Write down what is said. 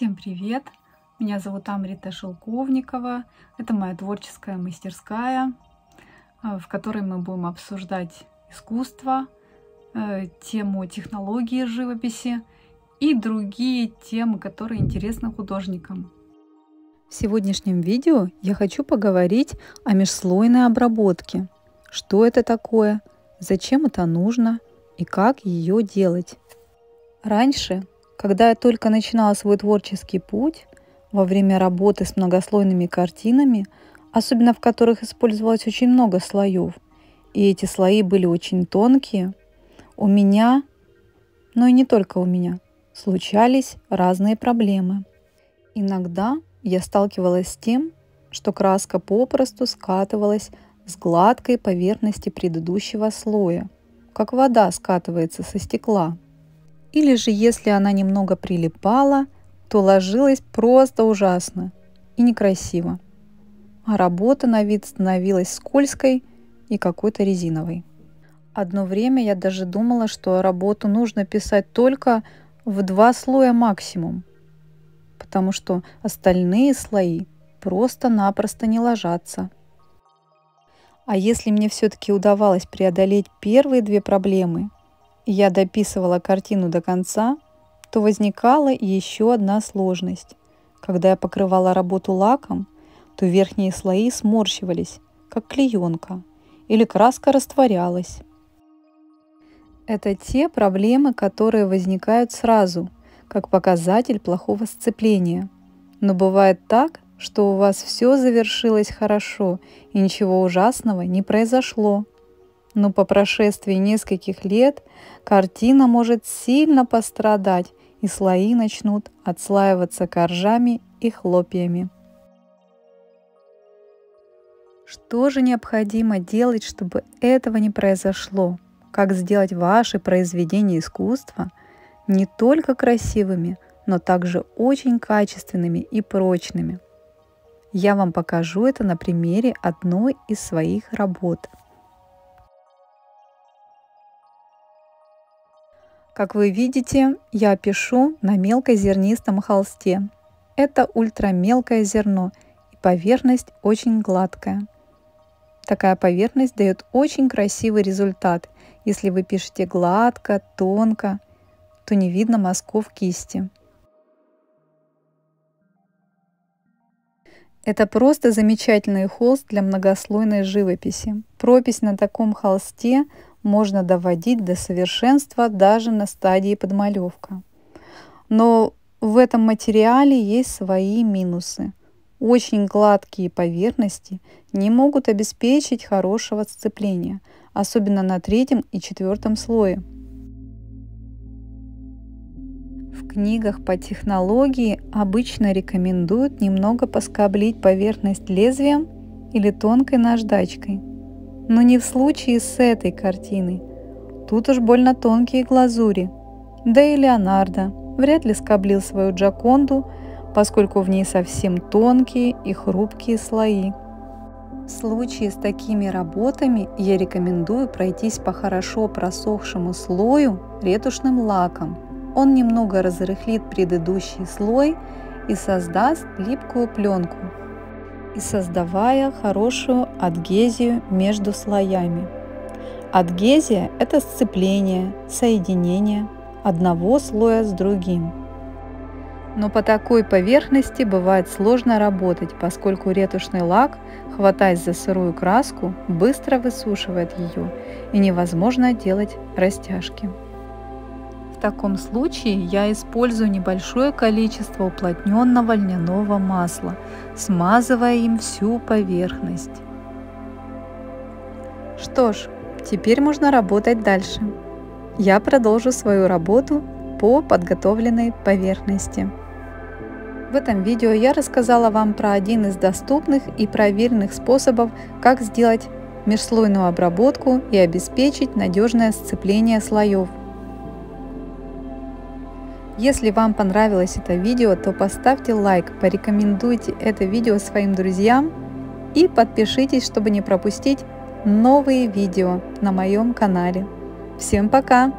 Всем привет! Меня зовут Амрита Шелковникова. Это моя творческая мастерская, э, в которой мы будем обсуждать искусство, э, тему технологии живописи и другие темы, которые интересны художникам. В сегодняшнем видео я хочу поговорить о межслойной обработке. Что это такое, зачем это нужно и как ее делать. Раньше когда я только начинала свой творческий путь, во время работы с многослойными картинами, особенно в которых использовалось очень много слоев, и эти слои были очень тонкие, у меня, но и не только у меня, случались разные проблемы. Иногда я сталкивалась с тем, что краска попросту скатывалась с гладкой поверхности предыдущего слоя, как вода скатывается со стекла – или же, если она немного прилипала, то ложилась просто ужасно и некрасиво. А работа на вид становилась скользкой и какой-то резиновой. Одно время я даже думала, что работу нужно писать только в два слоя максимум, потому что остальные слои просто-напросто не ложатся. А если мне все-таки удавалось преодолеть первые две проблемы я дописывала картину до конца, то возникала еще одна сложность. Когда я покрывала работу лаком, то верхние слои сморщивались, как клеенка, или краска растворялась. Это те проблемы, которые возникают сразу, как показатель плохого сцепления. Но бывает так, что у вас все завершилось хорошо и ничего ужасного не произошло. Но по прошествии нескольких лет картина может сильно пострадать, и слои начнут отслаиваться коржами и хлопьями. Что же необходимо делать, чтобы этого не произошло? Как сделать ваши произведения искусства не только красивыми, но также очень качественными и прочными? Я вам покажу это на примере одной из своих работ – Как вы видите, я пишу на мелкозернистом холсте. Это ультрамелкое зерно, и поверхность очень гладкая. Такая поверхность дает очень красивый результат. Если вы пишете гладко, тонко, то не видно мазков кисти. Это просто замечательный холст для многослойной живописи. Пропись на таком холсте можно доводить до совершенства даже на стадии подмалевка. Но в этом материале есть свои минусы. Очень гладкие поверхности не могут обеспечить хорошего сцепления, особенно на третьем и четвертом слое. Книгах по технологии обычно рекомендуют немного поскоблить поверхность лезвием или тонкой наждачкой – но не в случае с этой картиной. Тут уж больно тонкие глазури. Да и Леонардо вряд ли скоблил свою Джаконду, поскольку в ней совсем тонкие и хрупкие слои. В случае с такими работами я рекомендую пройтись по хорошо просохшему слою ретушным лаком. Он немного разрыхлит предыдущий слой и создаст липкую пленку, и создавая хорошую адгезию между слоями. Адгезия – это сцепление, соединение одного слоя с другим. Но по такой поверхности бывает сложно работать, поскольку ретушный лак, хватаясь за сырую краску, быстро высушивает ее и невозможно делать растяжки. В таком случае я использую небольшое количество уплотненного льняного масла, смазывая им всю поверхность. Что ж, теперь можно работать дальше. Я продолжу свою работу по подготовленной поверхности. В этом видео я рассказала вам про один из доступных и проверенных способов, как сделать межслойную обработку и обеспечить надежное сцепление слоев. Если вам понравилось это видео, то поставьте лайк, порекомендуйте это видео своим друзьям и подпишитесь, чтобы не пропустить новые видео на моем канале. Всем пока!